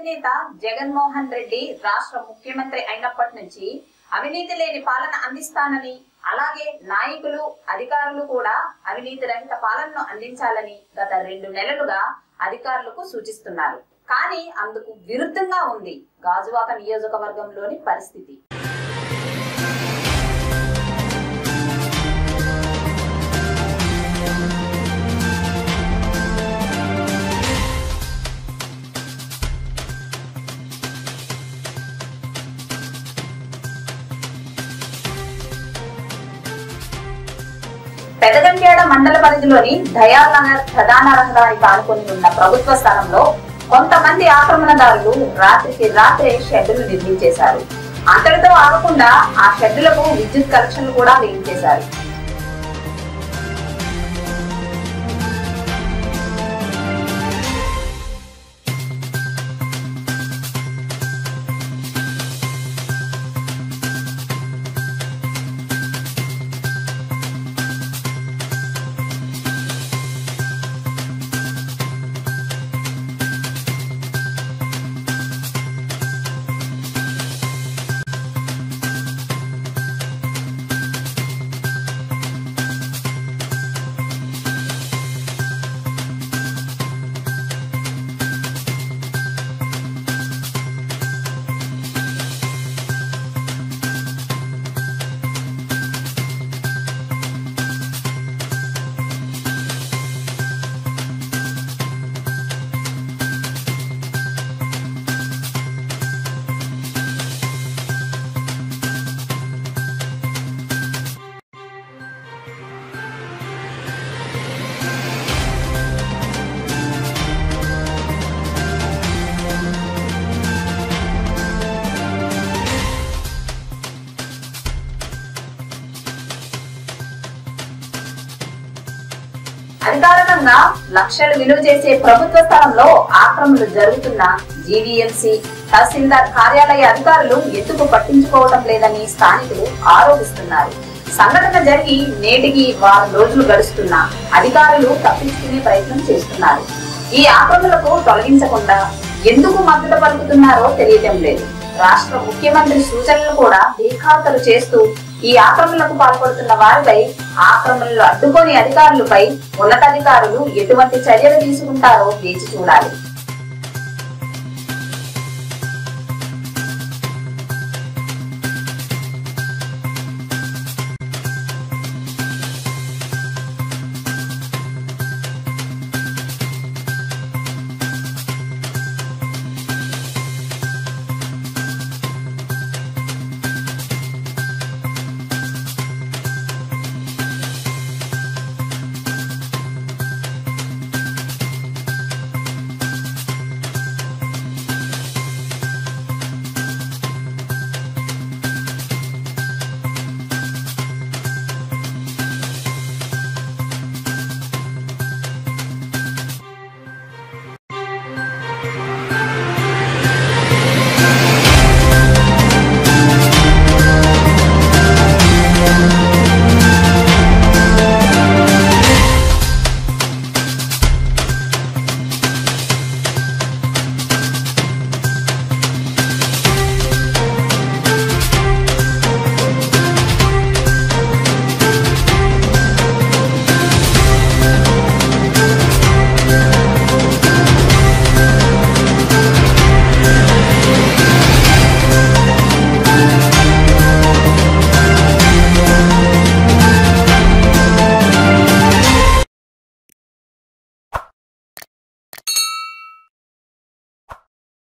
అధినేత జగన్మోహన్ రెడ్డి రాష్ట్ర ముఖ్యమంత్రి అయినప్పటి నుంచి అవినీతి లేని పాలన అందిస్తానని అలాగే నాయకులు అధికారులు కూడా అవినీతి రహిత పాలనను అందించాలని గత రెండు నెలలుగా అధికారులకు సూచిస్తున్నారు. కానీ అందుకు విరుద్ధంగా ఉంది గాజువాక నియోజకవర్గంలోని పరిస్థితి. పెదగండ్యాడ మండల పరిధిలోని దయాల్ నగర్ ప్రధాన రహదారికి ఆనుకొని ఉన్న ప్రభుత్వ స్థలంలో కొంతమంది ఆక్రమణదారులు రాత్రికి రాత్రే షెడ్డులు నిర్మించేశారు. అంతటితో ఆగకుండా ఆ షెడ్డులకు విద్యుత్ కనెక్షన్లు కూడా వేయించేశారు. అధికారికంగా లక్షలు విలువ చేసే ప్రభుత్వ స్థలంలో ఆక్రమణలు జరుగుతున్న జీవీఎంసీ తహసీల్దార్ కార్యాలయ అధికారులు ఎందుకు పట్టించుకోవడం లేదని స్థానికులు ఆరోపిస్తున్నారు. సంఘటన జరిగి నేటికి వారం రోజులు గడుస్తున్నా అధికారులు తప్పించుకునే ప్రయత్నం చేస్తున్నారు. ఈ ఆక్రమణలకు తొలగించకుండా ఎందుకు మద్దతు పలుకుతున్నారో తెలియటం లేదు. రాష్ట్ర ముఖ్యమంత్రి సూచనలు కూడా బీఖాతలు చేస్తూ ఈ ఆక్రమణలకు పాల్పడుతున్న వారిపై ఆక్రమణలు అడ్డుకొని అధికారులపై ఉన్నతాధికారులు ఎటువంటి చర్యలు తీసుకుంటారో వేచి చూడాలి.